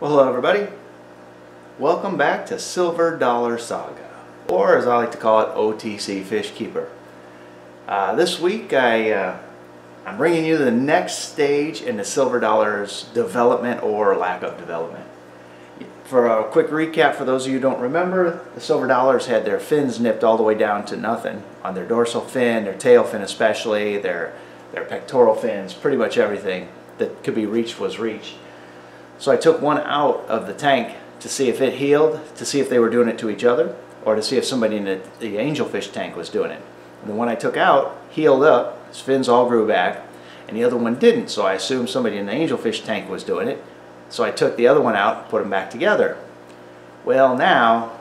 Well, hello everybody. Welcome back to Silver Dollar Saga, or as I like to call it, OTC Fish Keeper. Uh, this week I, uh, I'm bringing you the next stage in the Silver Dollar's development or lack of development. For a quick recap, for those of you who don't remember, the Silver Dollars had their fins nipped all the way down to nothing. On their dorsal fin, their tail fin especially, their, their pectoral fins, pretty much everything that could be reached was reached. So I took one out of the tank to see if it healed, to see if they were doing it to each other, or to see if somebody in the, the angelfish tank was doing it. And the one I took out healed up, his fins all grew back, and the other one didn't, so I assumed somebody in the angelfish tank was doing it. So I took the other one out, put them back together. Well now,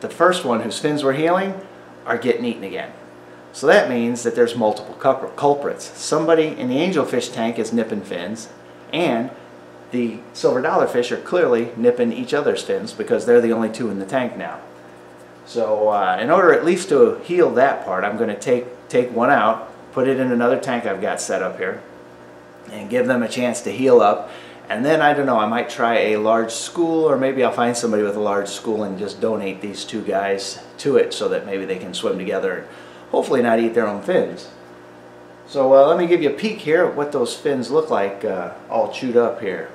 the first one whose fins were healing are getting eaten again. So that means that there's multiple culprits. Somebody in the angelfish tank is nipping fins, and the silver dollar fish are clearly nipping each other's fins because they're the only two in the tank now. So uh, in order at least to heal that part, I'm going to take, take one out, put it in another tank I've got set up here, and give them a chance to heal up. And then, I don't know, I might try a large school, or maybe I'll find somebody with a large school and just donate these two guys to it so that maybe they can swim together and hopefully not eat their own fins. So uh, let me give you a peek here at what those fins look like uh, all chewed up here.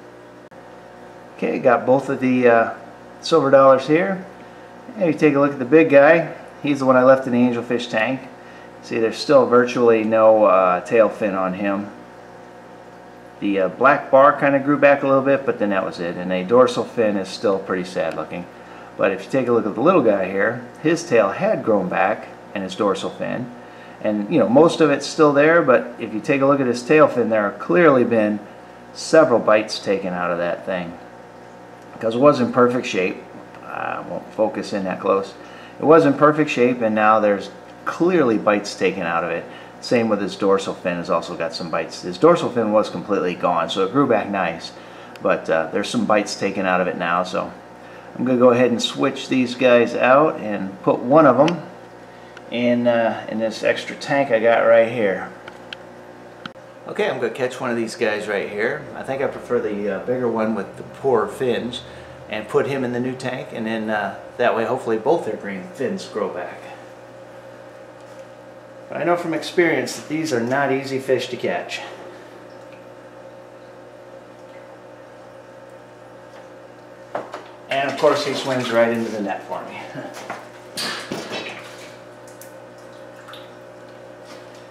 Okay, got both of the uh, silver dollars here. And you take a look at the big guy. He's the one I left in the angelfish tank. See, there's still virtually no uh, tail fin on him. The uh, black bar kind of grew back a little bit, but then that was it. And a dorsal fin is still pretty sad looking. But if you take a look at the little guy here, his tail had grown back and his dorsal fin. And, you know, most of it's still there, but if you take a look at his tail fin, there have clearly been several bites taken out of that thing because it was in perfect shape. I won't focus in that close. It was in perfect shape and now there's clearly bites taken out of it. Same with his dorsal fin has also got some bites. His dorsal fin was completely gone so it grew back nice but uh, there's some bites taken out of it now so I'm going to go ahead and switch these guys out and put one of them in, uh, in this extra tank I got right here. Okay, I'm going to catch one of these guys right here. I think I prefer the uh, bigger one with the poor fins and put him in the new tank and then uh, that way hopefully both their green fins grow back. But I know from experience that these are not easy fish to catch. And of course he swims right into the net for me.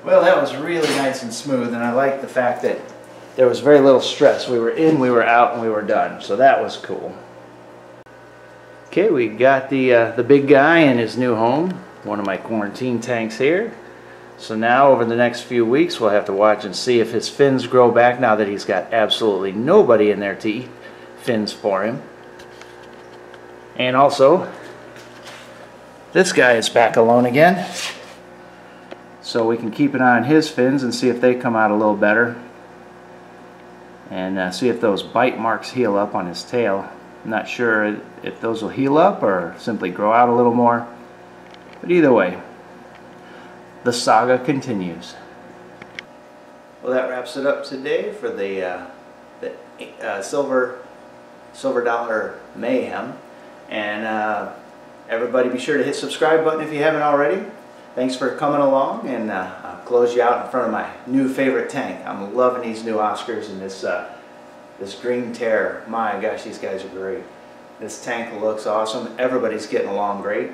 Well, that was really nice and smooth, and I like the fact that there was very little stress. We were in, we were out, and we were done. So that was cool. Okay, we got the, uh, the big guy in his new home, one of my quarantine tanks here. So now over the next few weeks we'll have to watch and see if his fins grow back now that he's got absolutely nobody in there to eat fins for him. And also, this guy is back alone again. So we can keep an eye on his fins and see if they come out a little better. And uh, see if those bite marks heal up on his tail. I'm not sure if those will heal up or simply grow out a little more. But either way, the saga continues. Well, that wraps it up today for the, uh, the uh, silver silver dollar mayhem. And uh, everybody be sure to hit subscribe button if you haven't already. Thanks for coming along and uh, I'll close you out in front of my new favorite tank. I'm loving these new Oscars and this, uh, this Green Terror. My gosh, these guys are great. This tank looks awesome. Everybody's getting along great.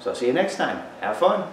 So I'll see you next time. Have fun.